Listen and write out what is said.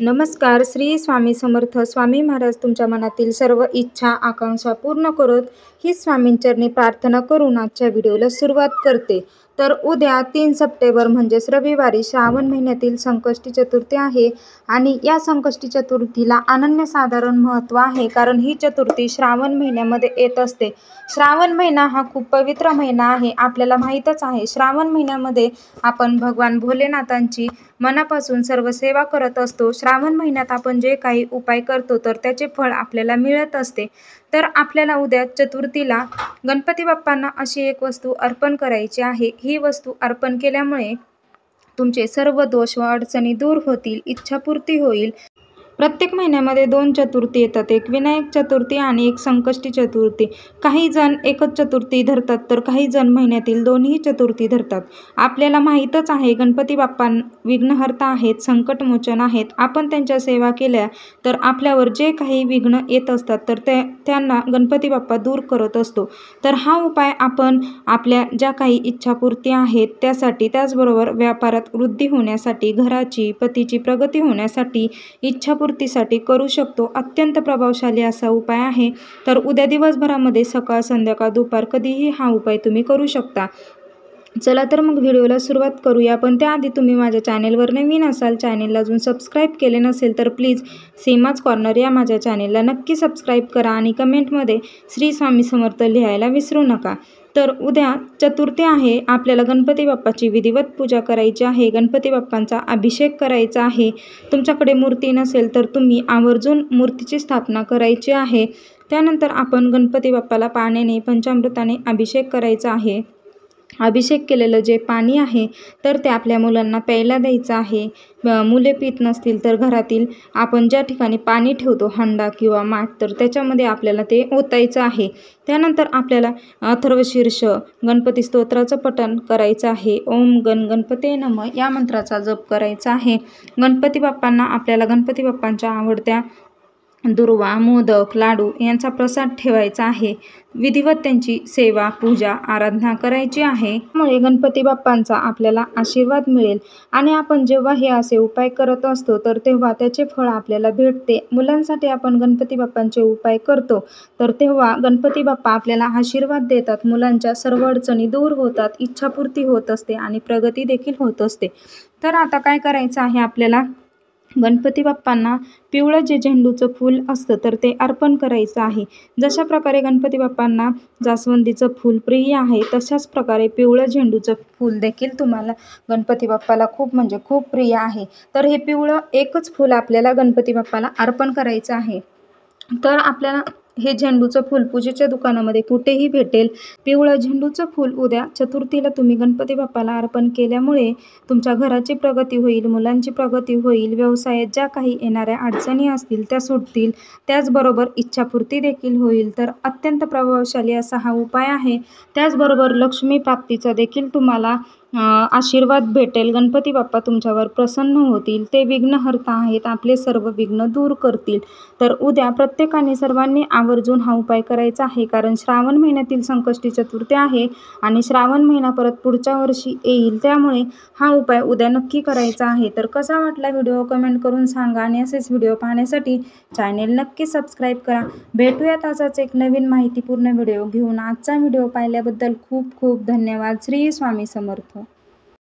नमस्कार श्री स्वामी समर्थ. स्वामी महाराज तुमच्या मनातील सर्व इच्छा आकांक्षा पूर्ण करत. ही स्वामींचरणी प्रार्थना करून आजच्या व्हिडिओला सुरुवात करते. तर उद्या तीन सप्टेंबर म्हणजेच रविवारी श्रावण महिन्यातील संकष्टी चतुर्थी आहे आणि या संकष्टी चतुर्थीला अनन्यसाधारण महत्त्व आहे कारण ही चतुर्थी श्रावण महिन्यामध्ये येत असते. श्रावण महिना हा खूप पवित्र महिना आहे आपल्याला माहीतच आहे. श्रावण महिन्यामध्ये आपण भगवान भोलेनाथांची मनापासून सर्व सेवा करत असतो. श्रावण महिन्यात आपण जे काही उपाय करतो तर त्याचे फळ आपल्याला मिळत असते. तर आपल्याला उद्या चतुर्थीला गणपती बाप्पांना अशी एक वस्तू अर्पण करायची आहे. ही वस्तू अर्पण केल्यामुळे तुमचे सर्व दोष व अडचणी दूर होतील इच्छापूर्ती होईल. प्रत्येक महिन्यामध्ये दोन चतुर्थी येतात. एक विनायक चतुर्थी आणि एक संकष्टी चतुर्थी. काही जण एकच चतुर्थी धरतात तर काही जण महिन्यातील दोन्ही चतुर्थी धरतात. आपल्याला माहीतच आहे गणपती बाप्पा विघ्नहर्ता आहेत संकटमोचन आहेत. आपण त्यांच्या सेवा केल्या तर आपल्यावर जे काही विघ्न येत असतात तर ते त्यांना गणपती बाप्पा दूर करत असतो. तर हा उपाय आपण आपल्या ज्या काही इच्छापूर्ती आहेत त्यासाठी त्याचबरोबर व्यापारात वृद्धी होण्यासाठी घराची पतीची प्रगती होण्यासाठी इच्छापूर्ती पूर्तीसाठी करू शकतो. अत्यंत प्रभावशाली असा उपाय आहे. तर उद्या दिवसभरामध्ये सकाळ संध्याकाळ दुपार कधीही हा उपाय तुम्ही करू शकता. चला तर मग व्हिडिओला सुरुवात करूया. पण त्याआधी तुम्ही माझ्या चॅनेलवर नवीन असाल चॅनेलला अजून सबस्क्राईब केले नसेल तर प्लीज सीमाच कॉर्नर या माझ्या चॅनेलला नक्की सबस्क्राईब करा आणि कमेंटमध्ये श्री स्वामी समर्थ लिहायला विसरू नका. तर उद्या चतुर्थी आहे. आपल्याला गणपती बाप्पाची विधिवत पूजा करायची आहे. गणपती बाप्पांचा अभिषेक करायचा आहे. तुमच्याकडे मूर्ती नसेल तर तुम्ही आवर्जून मूर्तीची स्थापना करायची आहे. त्यानंतर आपण गणपती बाप्पाला पाण्याने पंचामृताने अभिषेक करायचा आहे. अभिषेक केलेलं जे पाणी आहे तर ते आपल्या मुलांना प्यायला द्यायचं आहे. मुले पित नसतील तर घरातील आपण ज्या ठिकाणी पाणी ठेवतो हंडा किंवा माठ तर त्याच्यामध्ये आपल्याला ते ओतायचं आहे. त्यानंतर आपल्याला अथर्वशीर्ष गणपती स्तोत्राचं पठण करायचं आहे. ओम गण गणपते नम या मंत्राचा जप करायचा आहे. गणपती बाप्पांना आपल्याला गणपती बाप्पांच्या आवडत्या दुर्वा मोदक लाडू यांचा प्रसाद ठेवायचा आहे. विधिवत त्यांची सेवा पूजा आराधना करायची आहे. त्यामुळे गणपती बाप्पांचा आपल्याला आशीर्वाद मिळेल. आणि आपण जेव्हा हे असे उपाय करत असतो तर तेव्हा त्याचे फळ आपल्याला भेटते. मुलांसाठी आपण गणपती बाप्पांचे उपाय करतो तर तेव्हा गणपती बाप्पा आपल्याला आशीर्वाद देतात. मुलांच्या सर्व अडचणी दूर होतात इच्छापूर्ती होत असते आणि प्रगती देखील होत असते. तर आता काय करायचं आहे आपल्याला? गणपती बाप्पांना पिवळं जे झेंडूचं फूल असतं तर ते अर्पण करायचं आहे. जशा प्रकारे गणपती बाप्पांना जास्वंदीचं फूल प्रिय आहे तशाच प्रकारे पिवळं झेंडूचं फूल देखील तुम्हाला गणपती बाप्पाला खूप म्हणजे खूप प्रिय आहे. तर हे पिवळं एकच फूल आपल्याला गणपती बाप्पाला अर्पण करायचं आहे. तर आपल्याला हे झेंडूचं फूल पूजेच्या दुकानामध्ये कुठेही भेटेल. पिवळं झेंडूचं फूल उद्या चतुर्थीला तुम्ही गणपती बाप्पाला अर्पण केल्यामुळे तुमच्या घराची प्रगती होईल मुलांची प्रगती होईल व्यवसायात ज्या काही येणाऱ्या अडचणी असतील त्या सुटतील. त्याचबरोबर इच्छापूर्ती देखील होईल. तर अत्यंत प्रभावशाली असा हा उपाय आहे. त्याचबरोबर लक्ष्मी प्राप्तीचा देखील तुम्हाला आशीर्वाद भेटेल. गणपती बाप्पा तुमच्यावर प्रसन्न होतील. ते विघ्नहर्ता आहेत. आपले सर्व विघ्न दूर करतील. तर उद्या प्रत्येकाने सर्वांनी आवर्जून हा उपाय करायचा आहे. कारण श्रावण महिन्यातील संकष्टी चतुर्थी आहे आणि श्रावण महिना परत पुढच्या वर्षी येईल. त्यामुळे हा उपाय उद्या नक्की करायचा आहे. तर कसा वाटला व्हिडिओ कमेंट करून सांगा आणि असेच व्हिडिओ पाहण्यासाठी चॅनेल नक्की सबस्क्राईब करा. भेटूयात असाच एक नवीन माहितीपूर्ण व्हिडिओ घेऊन. आजचा व्हिडिओ पाहिल्याबद्दल खूप खूप धन्यवाद. श्री स्वामी समर्थ.